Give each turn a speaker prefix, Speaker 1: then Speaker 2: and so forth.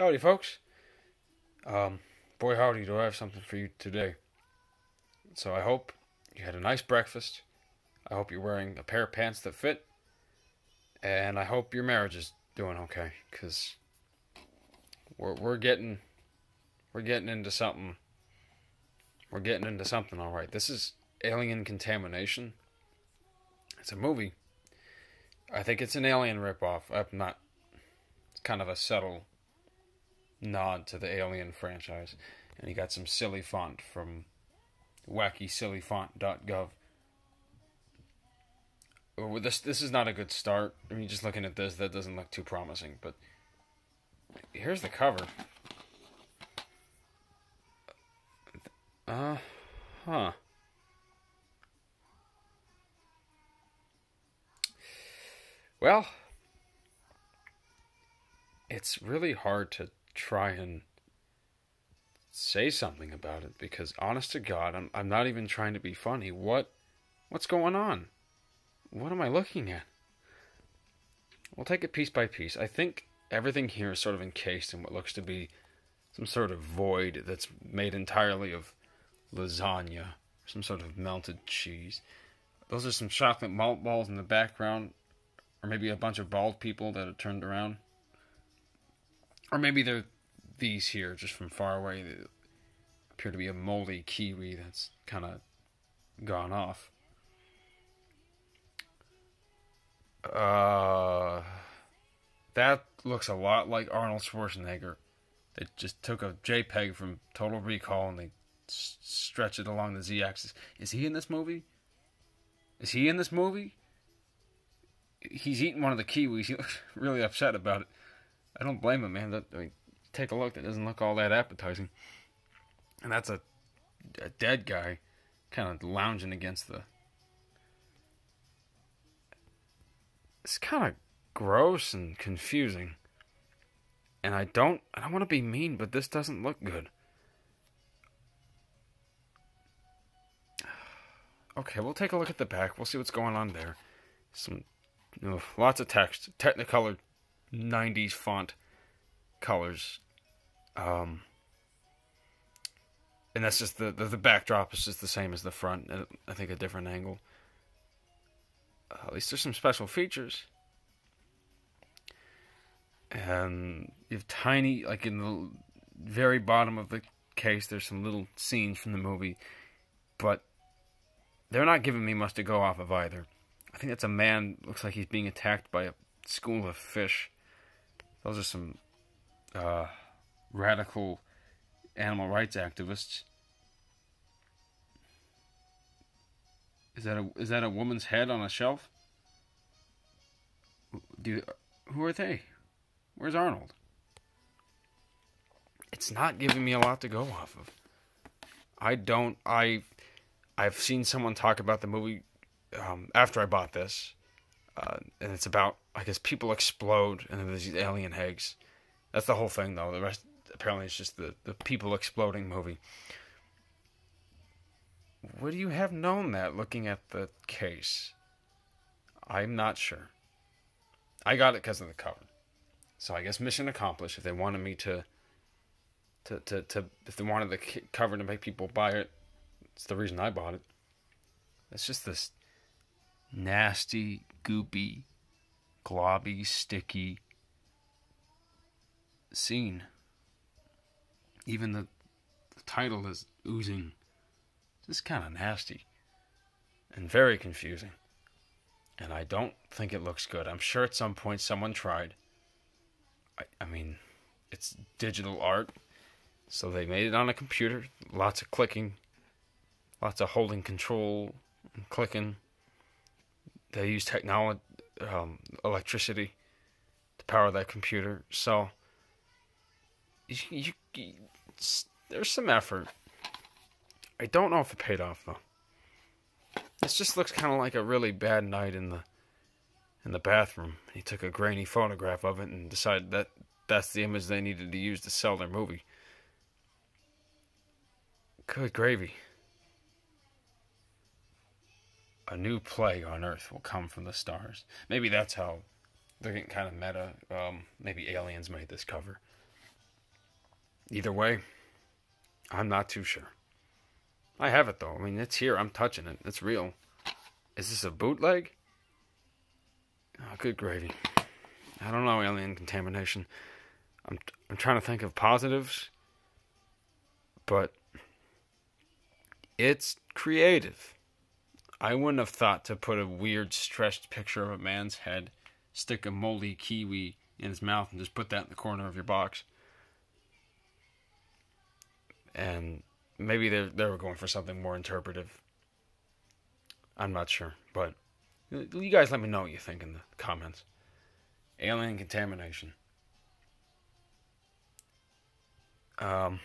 Speaker 1: Howdy, folks. Um, boy, howdy, do I have something for you today. So I hope you had a nice breakfast. I hope you're wearing a pair of pants that fit. And I hope your marriage is doing okay, because we're, we're getting we're getting into something. We're getting into something, all right. This is Alien Contamination. It's a movie. I think it's an Alien ripoff. I'm not. It's kind of a subtle nod to the Alien franchise. And he got some silly font from wackysillyfont.gov. Oh, This this is not a good start. I mean, just looking at this, that doesn't look too promising. But here's the cover. Uh, huh. Well, it's really hard to try and say something about it because honest to god I'm I'm not even trying to be funny. What what's going on? What am I looking at? We'll take it piece by piece. I think everything here is sort of encased in what looks to be some sort of void that's made entirely of lasagna, some sort of melted cheese. Those are some chocolate malt balls in the background, or maybe a bunch of bald people that are turned around. Or maybe they're these here, just from far away. They appear to be a moldy kiwi that's kind of gone off. Uh, that looks a lot like Arnold Schwarzenegger. They just took a JPEG from Total Recall and they s- stretch it along the Z-axis. Is he in this movie? Is he in this movie? He's eating one of the kiwis. He looks really upset about it. I don't blame him, man. That, I mean, take a look. That doesn't look all that appetizing. And that's a, a dead guy, kind of lounging against the. It's kind of gross and confusing. And I don't. I don't want to be mean, but this doesn't look good. Okay, we'll take a look at the back. We'll see what's going on there. Some, lots of text, Technicolor, '90s font colors. Um, and that's just the, the the backdrop is just the same as the front. uh, I think a different angle. Uh, at least there's some special features. And you have tiny, like in the very bottom of the case, there's some little scenes from the movie, but they're not giving me much to go off of either. I think that's a man. Looks like he's being attacked by a school of fish. Those are some uh, radical animal rights activists. Is that a is that a woman's head on a shelf? Do who are they? Where's Arnold? It's not giving me a lot to go off of. I don't. I I've seen someone talk about the movie um, after I bought this, uh, and it's about I guess people explode and there's these alien eggs. That's the whole thing, though. The rest apparently it's just the the people exploding movie. Would you have known that looking at the case? I'm not sure. I got it because of the cover, so I guess mission accomplished. If they wanted me to, to to to if they wanted the cover to make people buy it, it's the reason I bought it. It's just this nasty, goopy, globby, sticky scene. Even the, the title is oozing. Just kind of nasty and very confusing. And I don't think it looks good. I'm sure at some point someone tried. I, I mean, it's digital art, so they made it on a computer. Lots of clicking, lots of holding control and clicking. They use technology, um, electricity to power that computer. So you, you, you, there's some effort. I don't know if it paid off though. This just looks kind of like a really bad night in the in the bathroom. He took a grainy photograph of it and decided that that's the image they needed to use to sell their movie. Good gravy. A new plague on Earth will come from the stars. Maybe that's how they're getting kind of meta. Um, maybe aliens made this cover. Either way, I'm not too sure. I have it though. I mean, it's here. I'm touching it. It's real. Is this a bootleg? Oh, good gravy. I don't know alien contamination. I'm I'm trying to think of positives, but it's creative. I wouldn't have thought to put a weird stretched picture of a man's head, stick a moldy kiwi in his mouth, and just put that in the corner of your box. And maybe they they were going for something more interpretive. I'm not sure, but you guys let me know what you think in the comments. Alien contamination. Um,